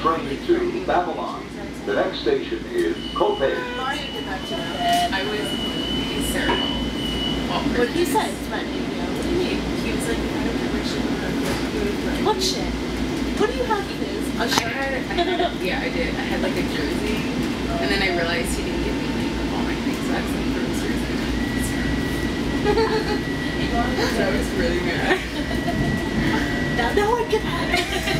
train to Babylon. The next station is Copiague. I was hysterical. What he say? it's funny. What do you mean? He was like, I don't remember yeah, I did. I had like a jersey, and then I realized he didn't give me like all my things, so I was like, groceries. I was really mad. now, now I can have it.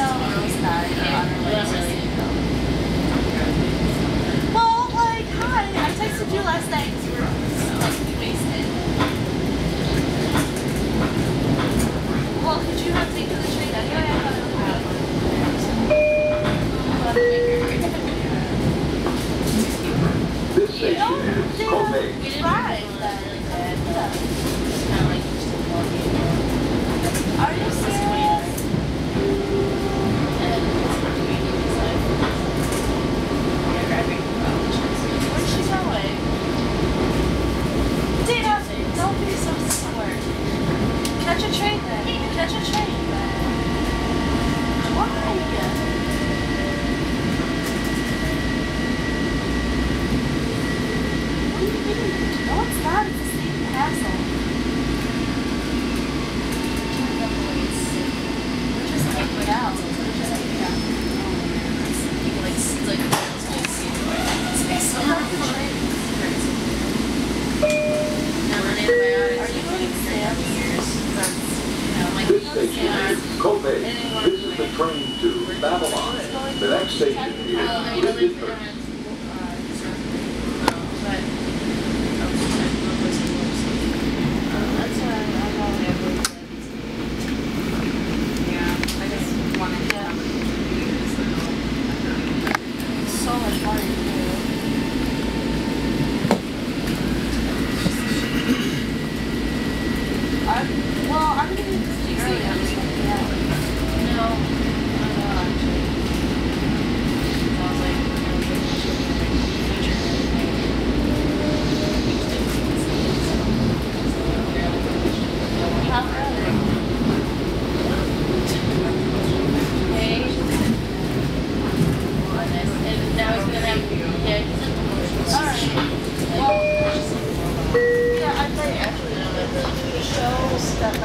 station.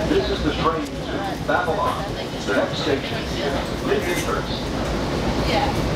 This is the train to Babylon. The next station, Lindenhurst. Yeah.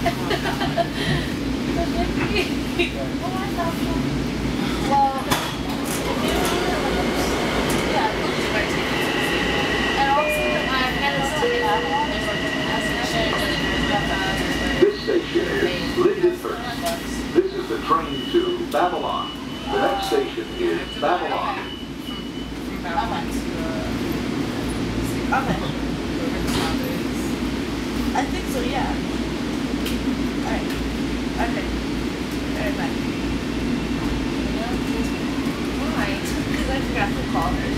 This station is Lindenhurst. This is the train to Babylon. The next station is Babylon. Okay. I think so, yeah. Alright. Okay. Alright, bye. Because I forgot to call her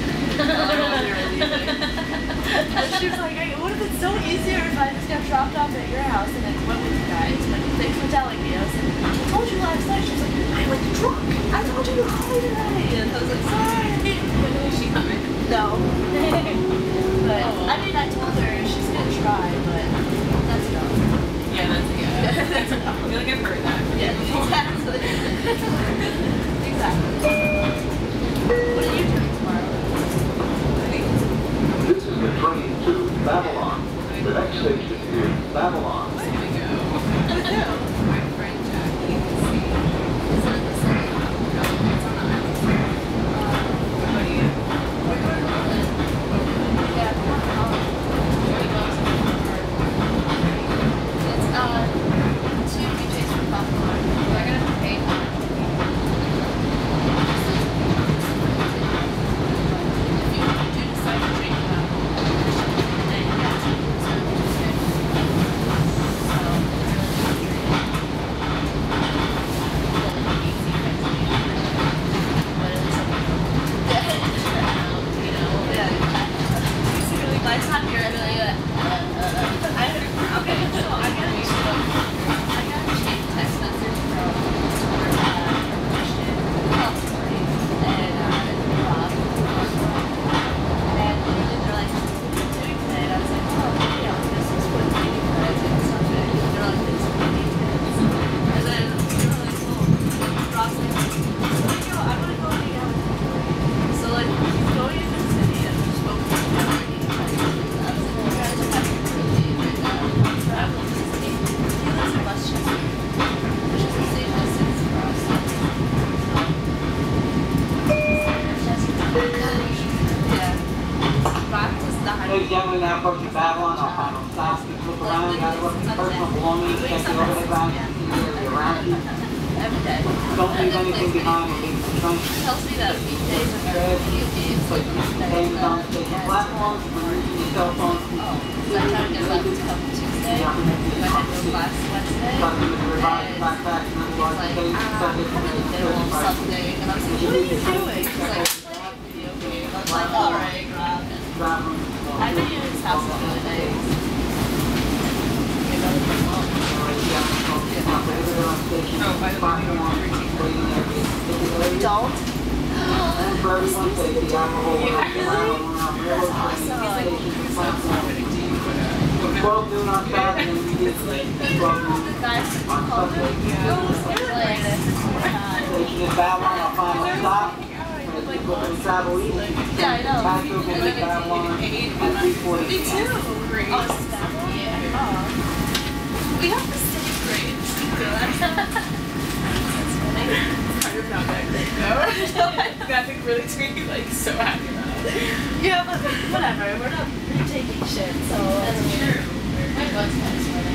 And she was like, it would have been so easier if I just got dropped off at your house and then went with you guys. But thanks for telling me. I was like, I told you last night. She was like, I. Told you to tonight. And I was like, sorry. Is she coming? No. but, I mean, I told her she's going to try, but that's enough. Yeah, that's, yeah. That's. I feel like I've heard that. Yeah, exactly. exactly. What are you doing tomorrow? This is the train to Babylon. The next station is Babylon. I'm gonna go. My friend Jackie is seeing. Is it the same? No, it's on the island. What about you? Yeah, It's uh two DJs from Buffalo. Am I gonna have to pay? If you do decide to drink them, then you have to reserve your ticket. So, but it's you know, yeah. Basically, by the time you're really like, uh, I, okay, so I got a, I got a chain text message from, uh, Christian, and, uh, Rob, and literally they're like, what are you doing today? And I was like, oh, you know, this is what I'm doing, but I did something. They're like, this is what I'm doing. And then they were like, oh, Rob's like, so you know, I want to go hang out with you. So like, he's going into the city and we spoke to him already. Like, I was like, you guys are having a good day right now. So I went to the city. He lives in Westchester, which is the same distance for us. Yeah. Rock was the Ladies and gentlemen, now approaching Babylon, our final stop. Please look around, gather up your personal belongings, check the overhead lines, see the area around you. Every day. Don't leave anything behind the. He tells me that weekdays are very few games, like Contains Tuesday. on station platforms, your cell phone, So I tried to get left to come Tuesday, but I had no class Wednesday. And otherwise, like, ah, subject to I'm the available certified. Sunday. And I was like, what are you doing? He's like, playing video games. I was like, all right, Rob. And Traveling, I been in his house the other day. You know, well, Oh, by the way, we don't have routine. Don't. And for everyone's safety, alcohol will not be allowed on railroad trains, stations, and platforms. Do you put a- From 12 noon on Saturday and immediately to 12 noon on Sunday. him. It is Babylon, our final stop. As we travel east, Yeah, I know. Pasco can be Babylon at 340. Me too. One? We have the same grades. Kind of not that great though. Nothing really to be like so happy about. Yeah, but whatever. We're not retaking shit, so. That's true. My bus